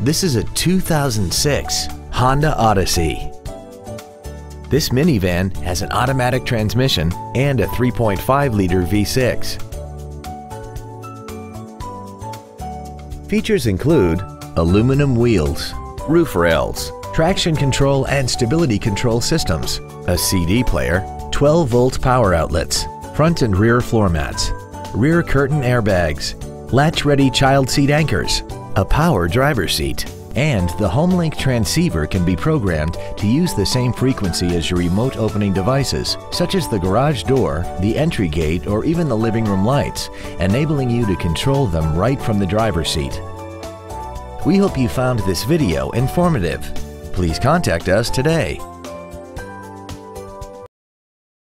This is a 2006 Honda Odyssey. This minivan has an automatic transmission and a 3.5-liter V6. Features include aluminum wheels, roof rails, traction control and stability control systems, a CD player, 12-volt power outlets, front and rear floor mats, rear curtain airbags, latch-ready child seat anchors, a power driver seat, and the HomeLink transceiver can be programmed to use the same frequency as your remote opening devices, such as the garage door, the entry gate, or even the living room lights, enabling you to control them right from the driver's seat. We hope you found this video informative. Please contact us today.